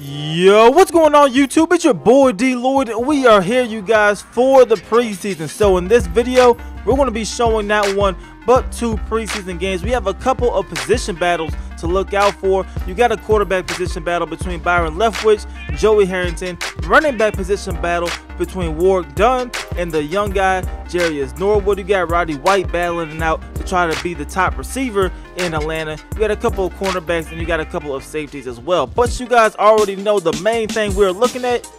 Yo, what's going on YouTube? It's your boy D Lloyd. We are here, you guys, for the preseason. So in this video, we're going to be showing not one, but two preseason games. We have a couple of position battles to look out for. You got a quarterback position battle between Byron Leftwich, Joey Harrington, running back position battle between Warrick Dunn and the young guy, Jerious Norwood. You got Roddy White battling out to try to be the top receiver in Atlanta. You got a couple of cornerbacks and you got a couple of safeties as well. But you guys already know the main thing we're looking at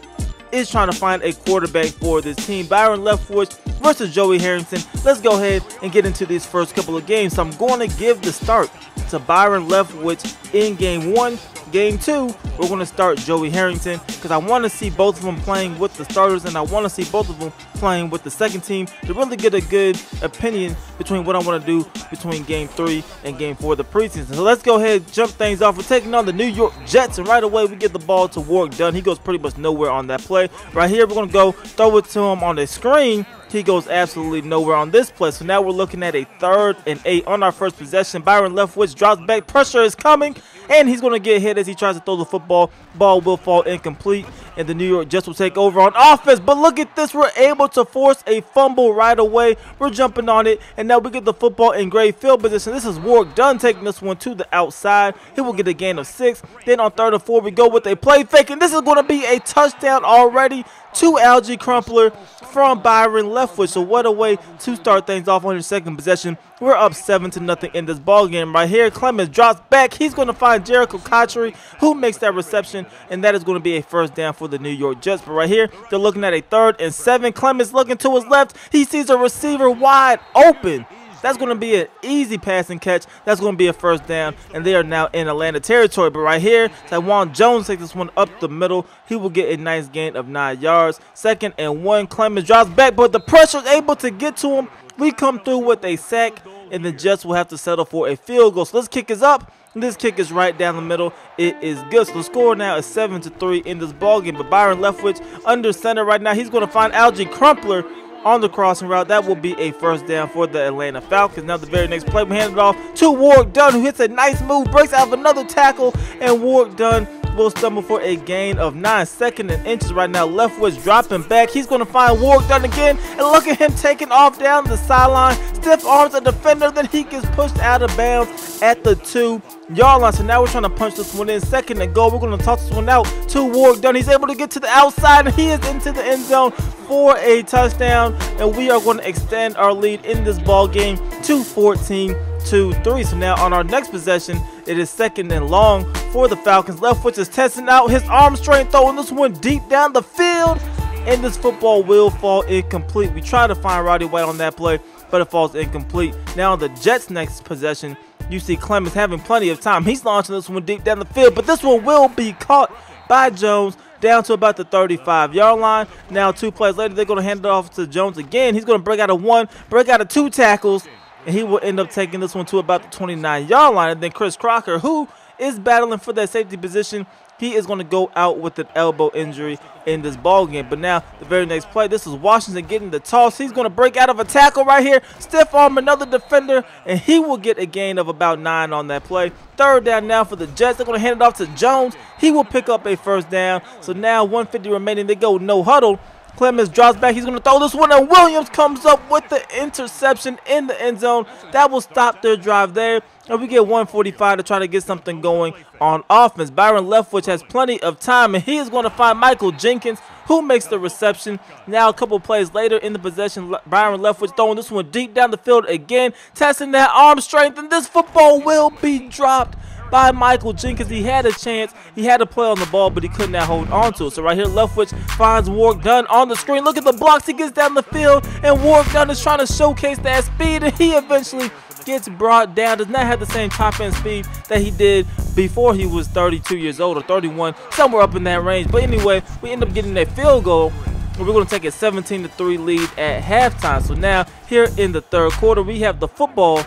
is trying to find a quarterback for this team. Byron Leftwich versus Joey Harrington. Let's go ahead and get into these first couple of games. So I'm going to give the start to Byron Leftwich in game one. Game two, we're going to start Joey Harrington because I want to see both of them playing with the starters and I want to see both of them playing with the second team to really get a good opinion between what I want to do between game three and game four of the preseason. So let's go ahead jump things off. We're taking on the New York Jets and right away we get the ball to Warrick Dunn. He goes pretty much nowhere on that play. Right here, we're going to go throw it to him on the screen he goes absolutely nowhere on this play. So now we're looking at a third and eight on our first possession. Byron Leftwich drops back. Pressure is coming. And he's going to get hit as he tries to throw the football. Ball will fall incomplete. And the New York Jets will take over on offense. But look at this. We're able to force a fumble right away. We're jumping on it. And now we get the football in great field position. This is Warrick Dunn taking this one to the outside. He will get a gain of six. Then on third and four, we go with a play fake. And this is going to be a touchdown already to Alge Crumpler from Byron Leftwich. So what a way to start things off on your second possession. We're up 7 to nothing in this ball game right here. Clemens drops back. He's going to find Jerricho Cotchery, who makes that reception, and that is going to be a first down for the New York Jets. But right here, they're looking at a third and seven. Clemens looking to his left. He sees a receiver wide open. That's going to be an easy passing catch. That's going to be a first down, and they are now in Atlanta territory. But right here, Taiwan Jones takes this one up the middle. He will get a nice gain of nine yards. Second and one, Clemens drops back, but the pressure is able to get to him. We come through with a sack, and the Jets will have to settle for a field goal. So this kick is up. This kick is right down the middle. It is good. So the score now is 7 to 3 in this ball game. But Byron Leftwich under center right now. He's going to find Alge Crumpler on the crossing route. That will be a first down for the Atlanta Falcons. Now the very next play, we hand it off to Warrick Dunn, who hits a nice move, breaks out of another tackle, and Warrick Dunn will stumble for a gain of nine. Second and inches right now. Leftwich dropping back. He's going to find Warrick Dunn again. And look at him taking off down the sideline. Stiff arms a defender. Then he gets pushed out of bounds at the two yard line. So now we're trying to punch this one in. Second and goal. We're going to toss this one out to Warrick Dunn. He's able to get to the outside. And he is into the end zone for a touchdown. And we are going to extend our lead in this ball game to 14 two, three. So now on our next possession, it is second and long for the Falcons. Leftwich is testing out his arm strength, throwing this one deep down the field. And this football will fall incomplete. We try to find Roddy White on that play, but it falls incomplete. Now the Jets' next possession, you see Clemens having plenty of time. He's launching this one deep down the field, but this one will be caught by Jones down to about the 35 yard line. Now, two plays later, they're going to hand it off to Jones again. He's going to break out of one, break out of two tackles, and he will end up taking this one to about the 29 yard line. And then Chris Crocker, who is battling for that safety position, he is going to go out with an elbow injury in this ball game. But now, the very next play, this is Washington getting the toss. He's going to break out of a tackle right here, stiff arm another defender, and he will get a gain of about nine on that play. Third down now for the Jets. They're going to hand it off to Jones. He will pick up a first down. So now 150 remaining. They go no huddle. Clemens drops back. He's going to throw this one, and Williams comes up with the interception in the end zone. That will stop their drive there. And we get 145 to try to get something going on offense. Byron Leftwich has plenty of time, and he is going to find Michael Jenkins, who makes the reception. Now, a couple plays later in the possession, Byron Leftwich throwing this one deep down the field again, testing that arm strength, and this football will be dropped by Michael Jenkins. He had a chance. He had to play on the ball, but he could not hold on to it. So right here, Leftwich finds Warrick Dunn on the screen. Look at the blocks. He gets down the field, and Warrick Dunn is trying to showcase that speed, and he eventually gets brought down. Does not have the same top end speed that he did before he was 32 years old or 31, somewhere up in that range. But anyway, we end up getting that field goal. We're going to take a 17 3 lead at halftime. So now, here in the third quarter, we have the football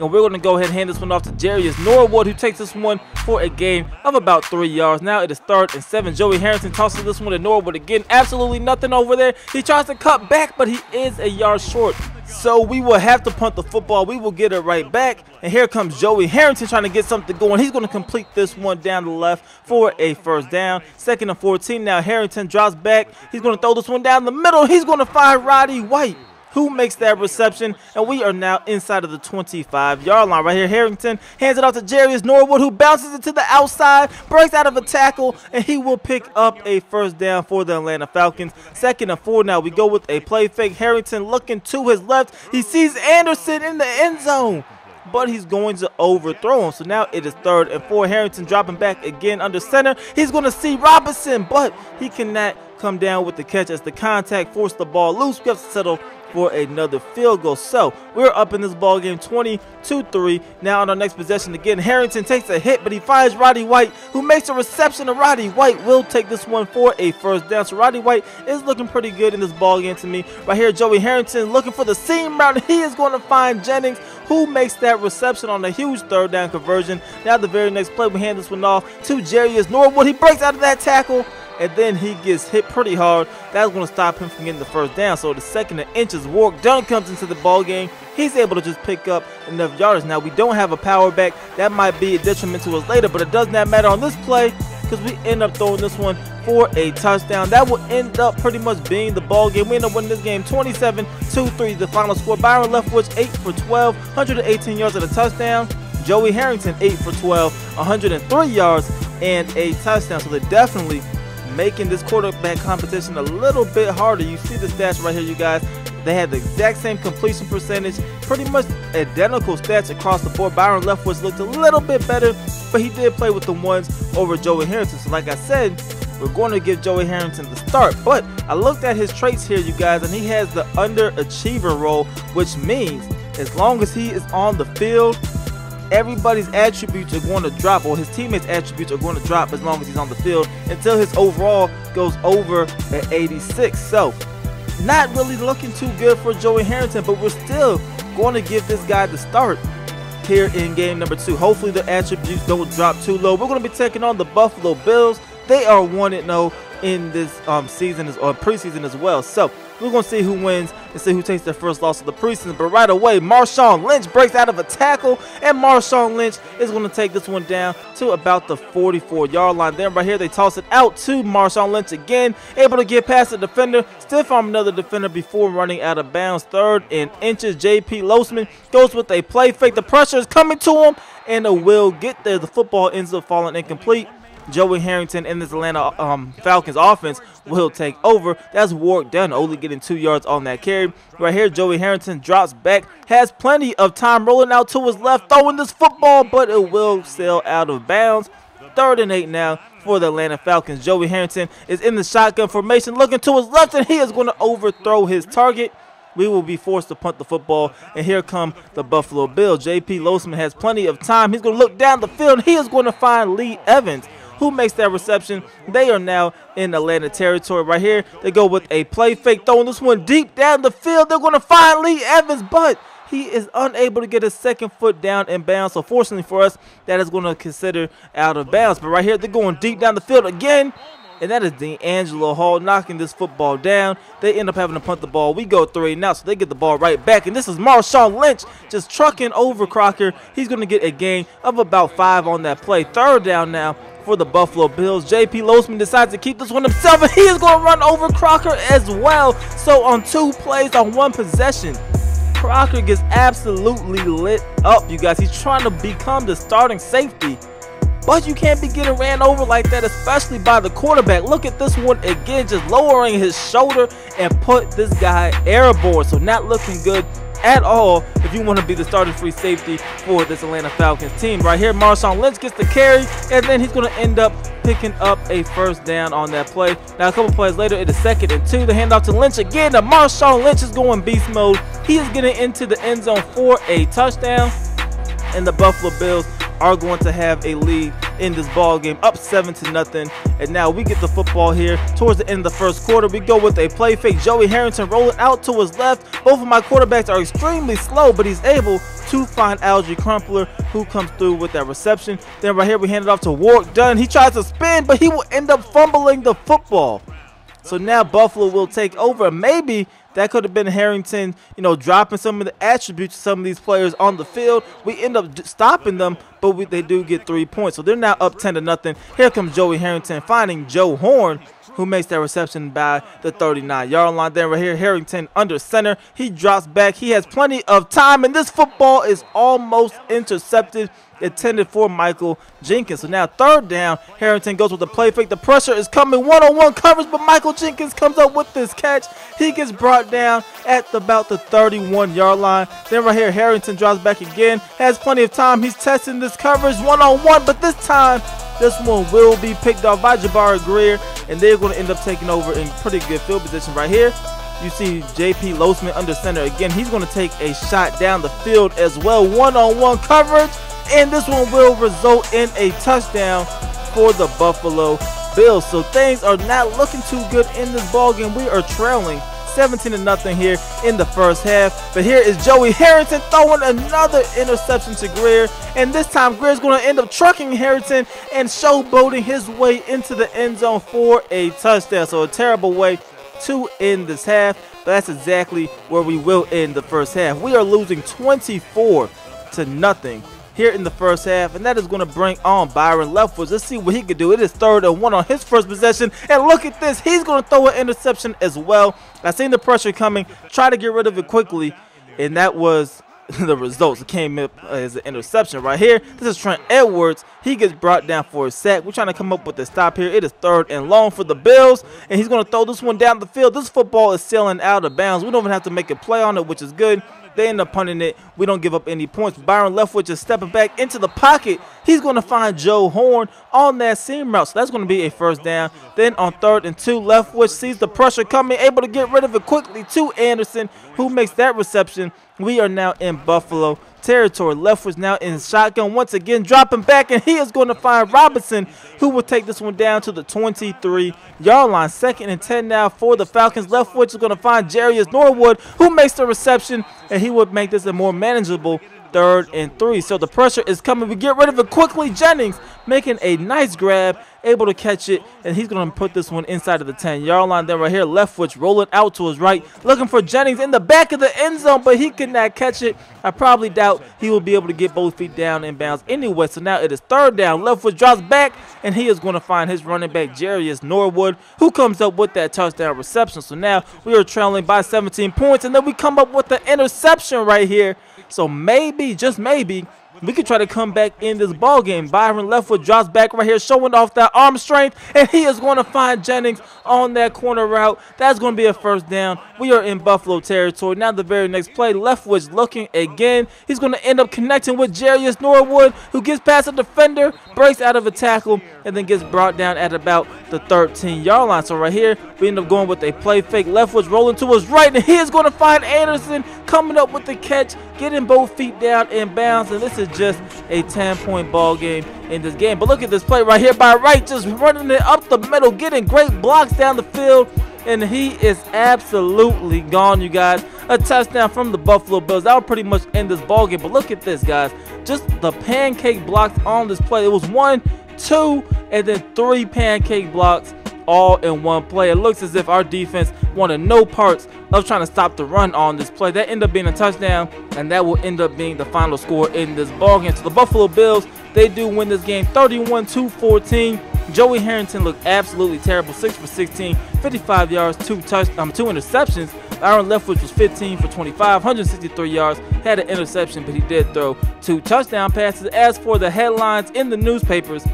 And we're going to go ahead and hand this one off to Jerious Norwood, who takes this one for a gain of about three yards. Now it is third and seven. Joey Harrington tosses this one to Norwood again. Absolutely nothing over there. He tries to cut back, but he is a yard short. So we will have to punt the football. We will get it right back. And here comes Joey Harrington trying to get something going. He's going to complete this one down the left for a first down. Second and 14. Now Harrington drops back. He's going to throw this one down the middle. He's going to find Roddy White who makes that reception. And we are now inside of the 25-yard line right here. Harrington hands it off to Jerious Norwood, who bounces it to the outside, breaks out of a tackle, and he will pick up a first down for the Atlanta Falcons. Second and four now. We go with a play fake. Harrington looking to his left. He sees Anderson in the end zone but he's going to overthrow him. So now it is third and four. Harrington dropping back again under center. He's going to see Robinson, but he cannot come down with the catch as the contact forced the ball loose. We have to settle for another field goal. So we're up in this ball game 22-3. Now on our next possession again, Harrington takes a hit, but he finds Roddy White, who makes a reception. And Roddy White will take this one for a first down. So Roddy White is looking pretty good in this ball game to me. Right here, Joey Harrington looking for the seam route. He is going to find Jennings, who makes that reception on a huge third down conversion. Now the very next play, we hand this one off to Jerious Norwood. He breaks out of that tackle and then he gets hit pretty hard. That's going to stop him from getting the first down. So the second and inches, Warrick Dunn comes into the ball game. He's able to just pick up enough yards. Now we don't have a power back. That might be a detriment to us later, but it does not matter on this play because we end up throwing this one for a touchdown. That will end up pretty much being the ball game. We end up winning this game 27-2-3. The final score. Byron Leftwich 8 for 12, 118 yards and a touchdown. Joey Harrington 8 for 12, 103 yards and a touchdown. So they're definitely making this quarterback competition a little bit harder. You see the stats right here, you guys. They had the exact same completion percentage, pretty much identical stats across the board. Byron Leftwich looked a little bit better, but he did play with the ones over Joey Harrington. So like I said, we're going to give Joey Harrington the start. But I looked at his traits here, you guys, and he has the underachiever role, which means as long as he is on the field, everybody's attributes are going to drop, or his teammates' attributes are going to drop as long as he's on the field until his overall goes over at 86. So, not really looking too good for Joey Harrington, but we're still going to give this guy the start here in game number two. Hopefully, the attributes don't drop too low. We're going to be taking on the Buffalo Bills. They are 1 0 in this um, season or preseason as well. So we're going to see who wins and see who takes their first loss of the preseason. But right away, Marshawn Lynch breaks out of a tackle, and Marshawn Lynch is going to take this one down to about the 44-yard line. Then right here, they toss it out to Marshawn Lynch again, able to get past the defender, stiff arm another defender before running out of bounds. Third and inches, J.P. Losman goes with a play fake. The pressure is coming to him, and it will get there. The football ends up falling incomplete. Joey Harrington in this Atlanta um, Falcons offense will take over. That's Warrick Dunn only getting two yards on that carry. Right here, Joey Harrington drops back, has plenty of time rolling out to his left, throwing this football, but it will sail out of bounds. Third and eight now for the Atlanta Falcons. Joey Harrington is in the shotgun formation, looking to his left, and he is going to overthrow his target we will be forced to punt the football. And here come the Buffalo Bills. J.P. Losman has plenty of time. He's going to look down the field. He is going to find Lee Evans who makes that reception. They are now in Atlanta territory right here. They go with a play fake, throwing this one deep down the field. They're going to find Lee Evans, but he is unable to get his second foot down in bounds. So fortunately for us, that is going to consider out of bounds. But right here, they're going deep down the field again. And that is DeAngelo Hall knocking this football down. They end up having to punt the ball. We go three now, so they get the ball right back. And this is Marshawn Lynch just trucking over Crocker. He's going to get a gain of about five on that play. Third down now for the Buffalo Bills. J.P. Losman decides to keep this one himself, and he is going to run over Crocker as well. So on two plays on one possession, Crocker gets absolutely lit up, you guys. He's trying to become the starting safety. But you can't be getting ran over like that, especially by the quarterback. Look at this one again, just lowering his shoulder and put this guy airborne. So not looking good at all if you want to be the starting free safety for this Atlanta Falcons team. Right here, Marshawn Lynch gets the carry, and then he's going to end up picking up a first down on that play. Now, a couple plays later, it is second and two. The handoff to Lynch again. Now, Marshawn Lynch is going beast mode. He is getting into the end zone for a touchdown, and the Buffalo Bills are going to have a lead in this ball game, up seven to nothing. And now we get the football here towards the end of the first quarter. We go with a play fake. Joey Harrington rolling out to his left. Both of my quarterbacks are extremely slow, but he's able to find Alge Crumpler, who comes through with that reception. Then right here, we hand it off to Warrick Dunn. He tries to spin, but he will end up fumbling the football. So now Buffalo will take over. Maybe that could have been Harrington, you know, dropping some of the attributes of some of these players on the field. We end up stopping them, but we, they do get three points. So they're now up 10 to nothing. Here comes Joey Harrington finding Joe Horn, who makes that reception by the 39-yard line. Then right here, Harrington under center. He drops back. He has plenty of time, and this football is almost intercepted intended for Michael Jenkins. So now third down, Harrington goes with the play fake. The pressure is coming one-on-one coverage, but Michael Jenkins comes up with this catch. He gets brought down at about the 31-yard line. Then right here, Harrington drives back again. Has plenty of time. He's testing this coverage one-on-one, but this time this one will be picked off by Jabari Greer, and they're going to end up taking over in pretty good field position right here. You see JP Losman under center again. He's going to take a shot down the field as well. One-on-one -on -one coverage, and this one will result in a touchdown for the Buffalo Bills. So things are not looking too good in this ball game. We are trailing 17 to nothing here in the first half. But here is Joey Harrington throwing another interception to Greer. And this time Greer's going to end up trucking Harrington and showboating his way into the end zone for a touchdown. So a terrible way to end this half. But that's exactly where we will end the first half. We are losing 24 to nothing here in the first half, and that is going to bring on Byron Leftwich. Let's see what he can do. It is third and one on his first possession, and look at this. He's going to throw an interception as well. I seen the pressure coming, try to get rid of it quickly, and that was the results. It came up as an interception right here. This is Trent Edwards. He gets brought down for a sack. We're trying to come up with a stop here. It is third and long for the Bills, and he's going to throw this one down the field. This football is sailing out of bounds. We don't even have to make a play on it, which is good. They end up punting it. We don't give up any points. Byron Leftwich is stepping back into the pocket. He's going to find Joe Horn on that seam route. So that's going to be a first down. Then on third and two, Leftwich sees the pressure coming, able to get rid of it quickly to Anderson, who makes that reception. We are now in Buffalo territory. Leftwich now in shotgun once again, dropping back, and he is going to find Robinson, who will take this one down to the 23-yard line. Second and 10 now for the Falcons. Leftwich is going to find Jerious Norwood, who makes the reception, and he would make this a more manageable third and three. So the pressure is coming. We get rid of it quickly. Jennings making a nice grab, able to catch it, and he's going to put this one inside of the 10-yard line. Then right here, left Leftwich rolling out to his right, looking for Jennings in the back of the end zone, but he could not catch it. I probably doubt he will be able to get both feet down in bounds anyway. So now it is third down. Leftwich drops back, and he is going to find his running back, Jerious Norwood, who comes up with that touchdown reception. So now we are trailing by 17 points, and then we come up with the interception right here. So maybe, just maybe, we could try to come back in this ball game. Byron Leftwich drops back right here, showing off that arm strength, and he is going to find Jennings on that corner route. That's going to be a first down. We are in Buffalo territory. Now the very next play, Leftwich looking again. He's going to end up connecting with Jerious Norwood, who gets past a defender, breaks out of a tackle, and then gets brought down at about the 13-yard line. So right here, we end up going with a play fake. Leftwich rolling to his right, and he is going to find Anderson coming up with the catch, getting both feet down in bounds, and this is just a 10-point ball game in this game. But look at this play right here by Wright, just running it up the middle, getting great blocks down the field, and he is absolutely gone, you guys. A touchdown from the Buffalo Bills. That will pretty much end this ball game. But look at this, guys. Just the pancake blocks on this play. It was one, two, and then three pancake blocks all in one play. It looks as if our defense wanted no parts of trying to stop the run on this play. That ended up being a touchdown, and that will end up being the final score in this ball game. So the Buffalo Bills, they do win this game 31-14. Joey Harrington looked absolutely terrible, 6 for 16, 55 yards, two touch, um, two interceptions. Aaron Leftwich was 15 for 25, 163 yards, had an interception, but he did throw two touchdown passes. As for the headlines in the newspapers,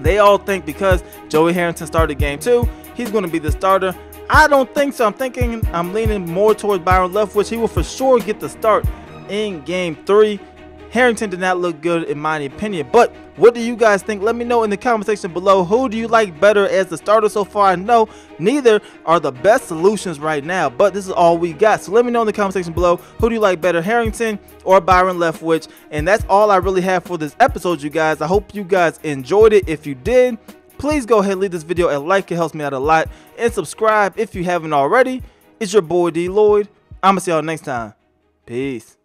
they all think because Joey Harrington started game two, he's going to be the starter. I don't think so. I'm thinking I'm leaning more towards Byron Leftwich. He will for sure get the start in game three. Harrington did not look good in my opinion. But what do you guys think? Let me know in the comment section below. Who do you like better as the starter so far? I know neither are the best solutions right now, but this is all we got. So let me know in the comment section below. Who do you like better, Harrington or Byron Leftwich? And that's all I really have for this episode, you guys. I hope you guys enjoyed it. If you did, Please go ahead and leave this video a like, it helps me out a lot. And subscribe if you haven't already. It's your boy D Lloyd. I'ma see y'all next time. Peace.